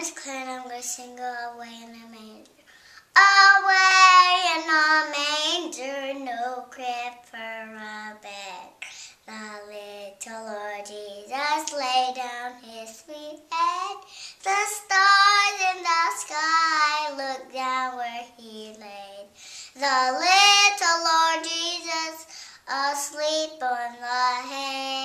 name's Claire and I'm going to sing Away in a Manger. Away in a manger, no crib for a bed. The little Lord Jesus lay down his sweet head. The stars in the sky looked down where he lay. The little Lord Jesus asleep on the hay.